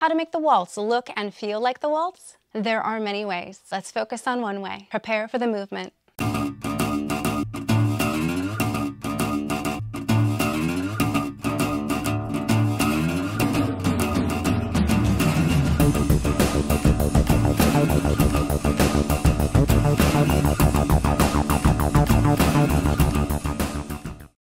How to make the waltz look and feel like the waltz? There are many ways. Let's focus on one way. Prepare for the movement.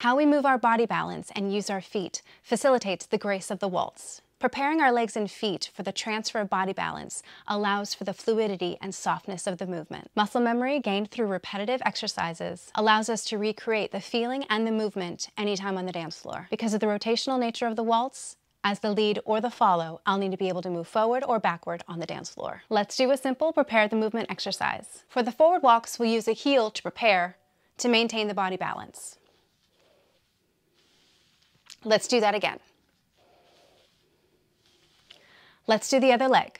How we move our body balance and use our feet facilitates the grace of the waltz. Preparing our legs and feet for the transfer of body balance allows for the fluidity and softness of the movement. Muscle memory gained through repetitive exercises allows us to recreate the feeling and the movement anytime on the dance floor. Because of the rotational nature of the waltz, as the lead or the follow, I'll need to be able to move forward or backward on the dance floor. Let's do a simple prepare the movement exercise. For the forward walks, we'll use a heel to prepare to maintain the body balance. Let's do that again. Let's do the other leg.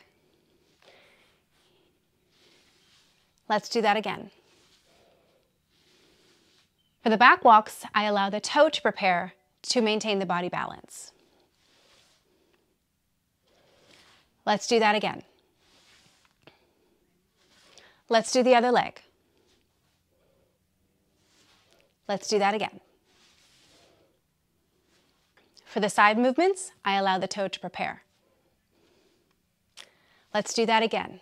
Let's do that again. For the back walks, I allow the toe to prepare to maintain the body balance. Let's do that again. Let's do the other leg. Let's do that again. For the side movements, I allow the toe to prepare. Let's do that again.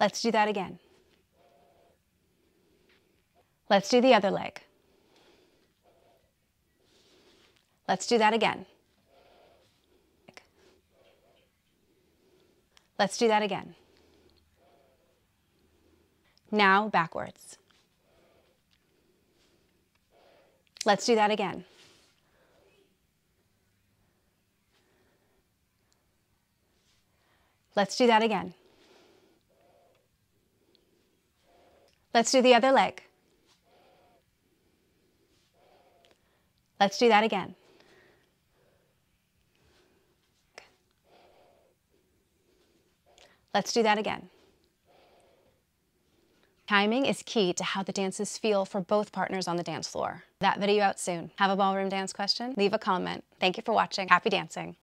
Let's do that again. Let's do the other leg. Let's do that again. Let's do that again. Now backwards. Let's do that again. Let's do that again. Let's do the other leg. Let's do that again. Let's do that again. Timing is key to how the dances feel for both partners on the dance floor. That video out soon. Have a ballroom dance question? Leave a comment. Thank you for watching. Happy dancing.